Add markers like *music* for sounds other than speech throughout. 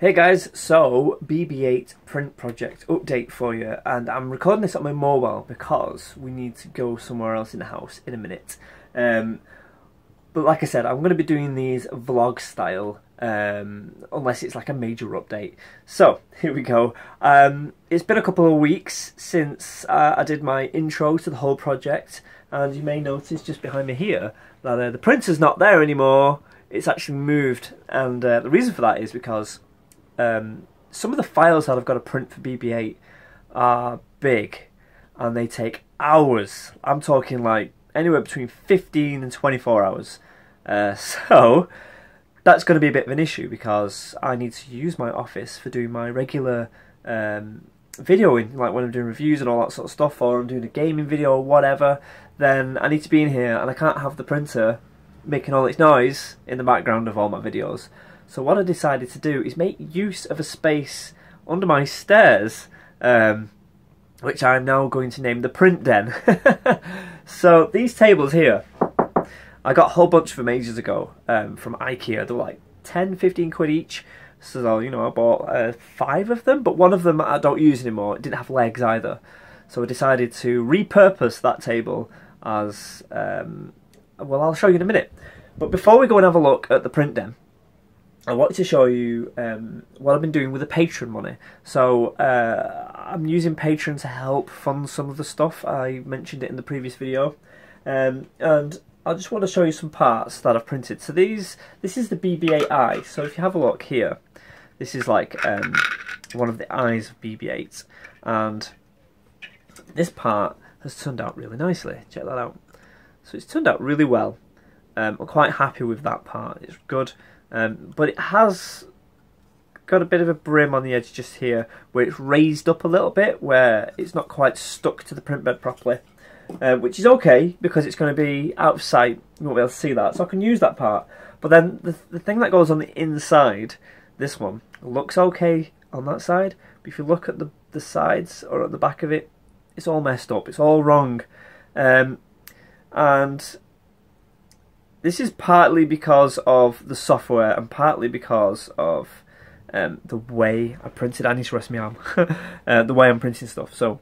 Hey guys, so BB8 print project update for you, and I'm recording this on my mobile because we need to go somewhere else in the house in a minute. Um, but like I said, I'm going to be doing these vlog style, um, unless it's like a major update. So here we go. Um, it's been a couple of weeks since uh, I did my intro to the whole project, and you may notice just behind me here that uh, the printer's not there anymore. It's actually moved, and uh, the reason for that is because um, some of the files that I've got to print for BB8 are big and they take hours. I'm talking like anywhere between 15 and 24 hours. Uh, *laughs* so that's going to be a bit of an issue because I need to use my office for doing my regular um, videoing, like when I'm doing reviews and all that sort of stuff, or I'm doing a gaming video or whatever. Then I need to be in here and I can't have the printer making all its noise in the background of all my videos. So what I decided to do is make use of a space under my stairs, um, which I'm now going to name the print den. *laughs* so these tables here, I got a whole bunch of them ages ago um, from Ikea. They're like 10, 15 quid each. So, you know, I bought uh, five of them, but one of them I don't use anymore. It didn't have legs either. So I decided to repurpose that table as, um, well, I'll show you in a minute. But before we go and have a look at the print den, I wanted to show you um, what I've been doing with the Patreon money. So uh, I'm using Patreon to help fund some of the stuff. I mentioned it in the previous video. Um, and I just want to show you some parts that I've printed. So these, this is the BB-8 eye. So if you have a look here, this is like um, one of the eyes of BB-8. And this part has turned out really nicely. Check that out. So it's turned out really well. Um, I'm quite happy with that part. It's good. Um, but it has got a bit of a brim on the edge just here where it's raised up a little bit where it's not quite stuck to the print bed properly. Uh, which is okay because it's going to be out of sight, you won't be able to see that, so I can use that part. But then the, the thing that goes on the inside, this one, looks okay on that side, but if you look at the, the sides or at the back of it, it's all messed up, it's all wrong. Um, and this is partly because of the software and partly because of um, the way I printed. I need to rest my arm. *laughs* uh, the way I'm printing stuff. So,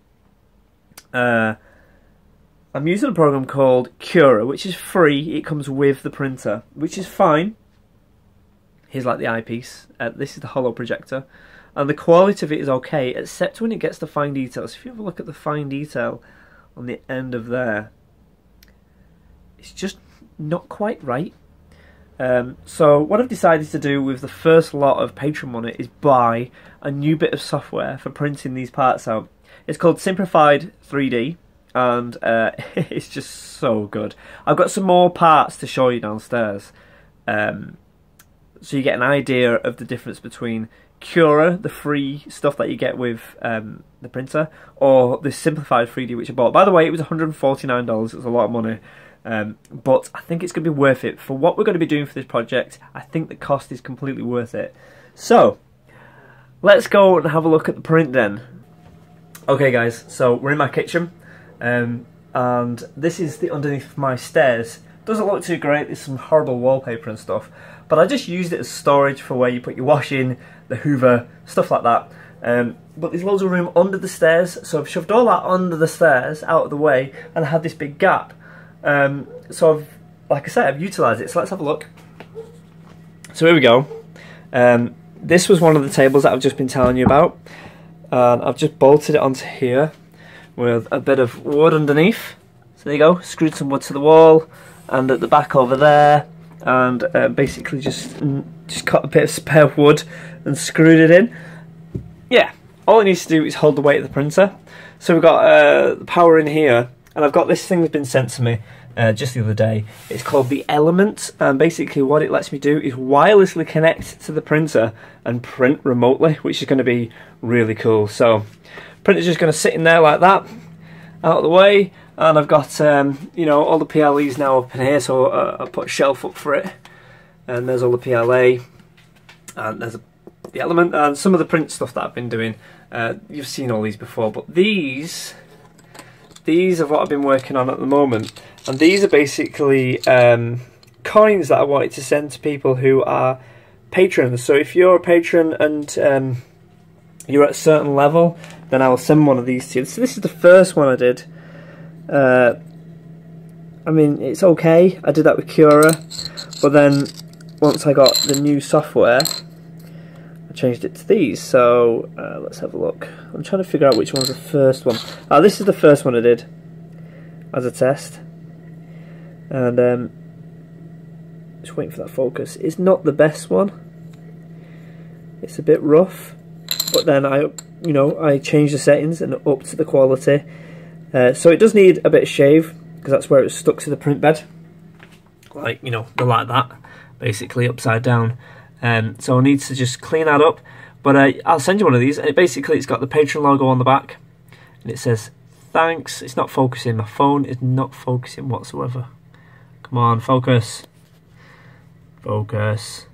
uh, I'm using a program called Cura, which is free. It comes with the printer, which is fine. Here's like the eyepiece. Uh, this is the holo projector. And the quality of it is okay, except when it gets to fine details. If you have a look at the fine detail on the end of there, it's just not quite right. Um, so what I've decided to do with the first lot of Patreon money is buy a new bit of software for printing these parts out. It's called Simplified 3D and uh, *laughs* it's just so good. I've got some more parts to show you downstairs um, so you get an idea of the difference between Cura, the free stuff that you get with um, the printer, or the Simplified 3D which I bought. By the way, it was $149, it was a lot of money. Um, but I think it's going to be worth it. For what we're going to be doing for this project, I think the cost is completely worth it. So, let's go and have a look at the print den. Okay guys, so we're in my kitchen. Um, and this is the underneath my stairs. Doesn't look too great, there's some horrible wallpaper and stuff. But I just used it as storage for where you put your washing, the hoover, stuff like that. Um, but there's loads of room under the stairs, so I've shoved all that under the stairs, out of the way, and I have this big gap. Um, so I've, like I said, I've utilised it. So let's have a look. So here we go. Um, this was one of the tables that I've just been telling you about. I've just bolted it onto here with a bit of wood underneath. So there you go, screwed some wood to the wall and at the back over there and uh, basically just just cut a bit of spare wood and screwed it in. Yeah, all it needs to do is hold the weight of the printer. So we've got uh, the power in here and I've got this thing that's been sent to me uh, just the other day. It's called the Element, and basically what it lets me do is wirelessly connect to the printer and print remotely, which is going to be really cool. So, printer's just going to sit in there like that, out of the way, and I've got um, you know all the PLAs now up in here, so uh, I put a shelf up for it, and there's all the PLA, and there's a, the Element, and some of the print stuff that I've been doing. Uh, you've seen all these before, but these these are what I've been working on at the moment. And these are basically um, coins that I wanted to send to people who are patrons. So if you're a patron and um, you're at a certain level, then I will send one of these to you. So this is the first one I did. Uh, I mean, it's okay. I did that with Cura, but then once I got the new software, changed it to these. So uh, let's have a look. I'm trying to figure out which one's the first one. Oh, this is the first one I did as a test, and um, just waiting for that focus. It's not the best one. It's a bit rough, but then I, you know, I changed the settings and upped to the quality. Uh, so it does need a bit of shave because that's where it was stuck to the print bed. Like, you know, like that, basically upside down. Um, so I need to just clean that up. But uh, I'll send you one of these. And it basically, it's got the Patreon logo on the back. And it says, thanks. It's not focusing. My phone is not focusing whatsoever. Come on, focus. Focus.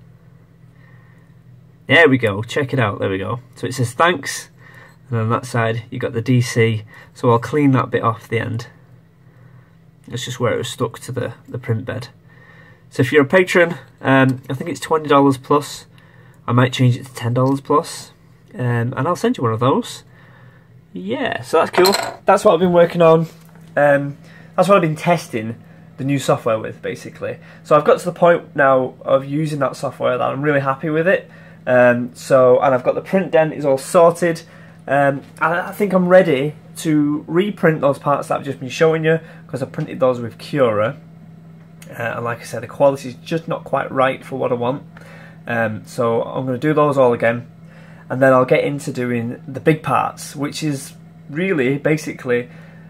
There we go. Check it out. There we go. So it says thanks. And on that side, you got the DC. So I'll clean that bit off the end. It's just where it was stuck to the, the print bed. So if you're a patron, um, I think it's $20 plus. I might change it to $10 plus. Um, and I'll send you one of those. Yeah, so that's cool. That's what I've been working on. Um, that's what I've been testing the new software with, basically. So I've got to the point now of using that software that I'm really happy with it. Um, so, and I've got the print den is all sorted. Um, I, I think I'm ready to reprint those parts that I've just been showing you because I printed those with Cura. Uh, and like I said, the quality is just not quite right for what I want. Um, so I'm going to do those all again. And then I'll get into doing the big parts, which is really, basically,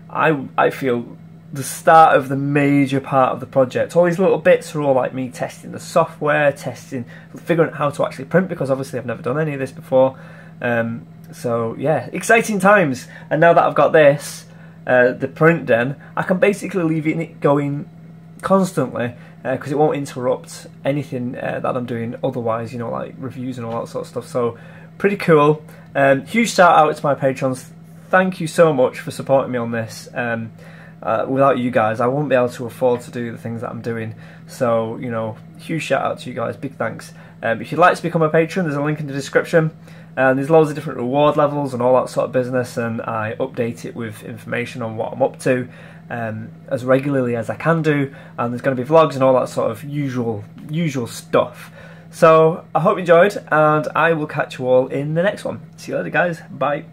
I, I feel the start of the major part of the project. All these little bits are all like me testing the software, testing, figuring out how to actually print because obviously I've never done any of this before. Um, so yeah, exciting times. And now that I've got this, uh, the print den, I can basically leave it going constantly because uh, it won't interrupt anything uh, that I'm doing otherwise, you know, like reviews and all that sort of stuff. So pretty cool. Um, huge shout out to my patrons. Thank you so much for supporting me on this. Um, uh, without you guys, I won't be able to afford to do the things that I'm doing. So, you know, huge shout out to you guys. Big thanks. Um, if you'd like to become a patron, there's a link in the description. And there's loads of different reward levels and all that sort of business, and I update it with information on what I'm up to um, as regularly as I can do. And there's going to be vlogs and all that sort of usual usual stuff. So I hope you enjoyed, and I will catch you all in the next one. See you later, guys. Bye.